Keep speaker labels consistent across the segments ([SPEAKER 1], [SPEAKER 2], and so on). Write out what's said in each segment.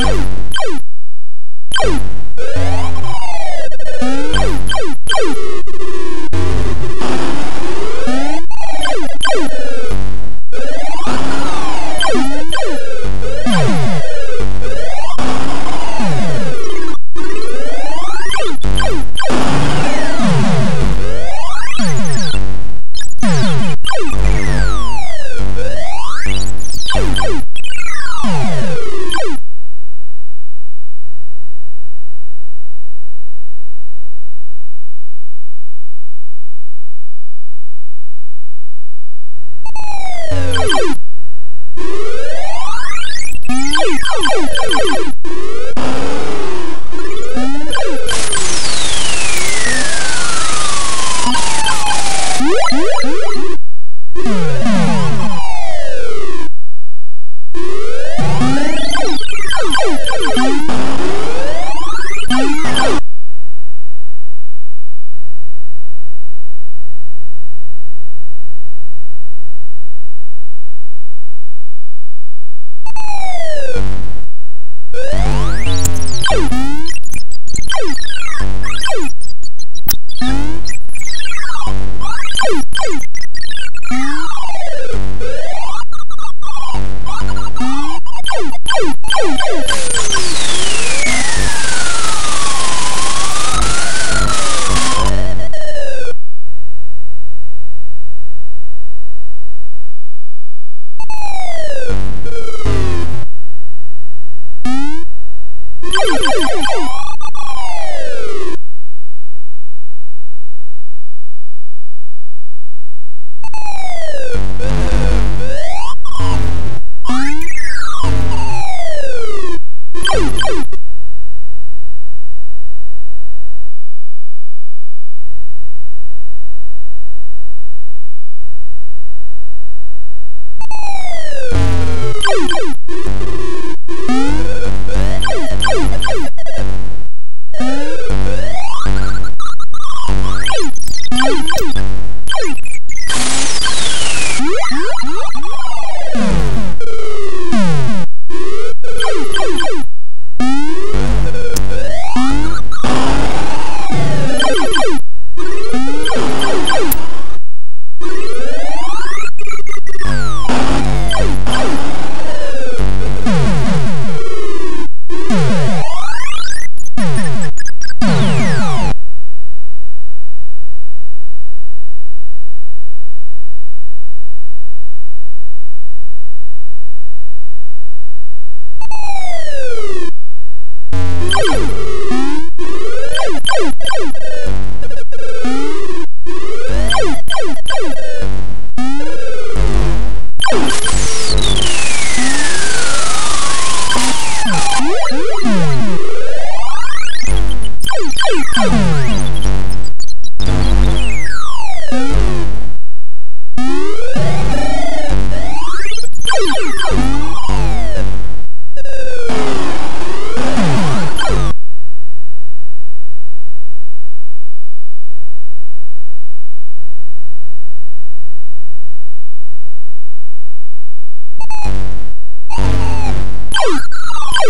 [SPEAKER 1] Blue. you Oh, my God. you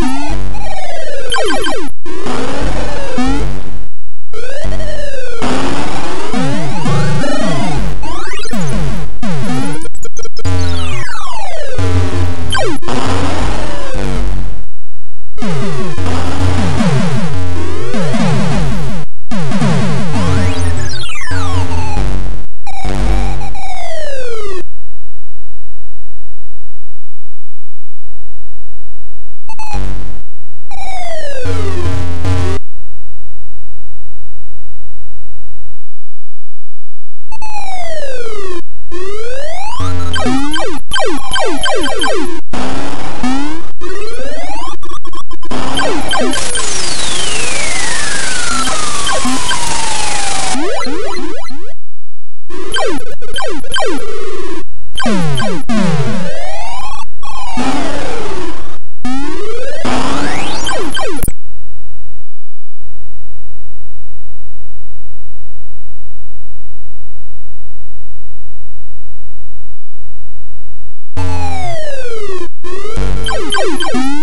[SPEAKER 1] you Oh! Oh, my God.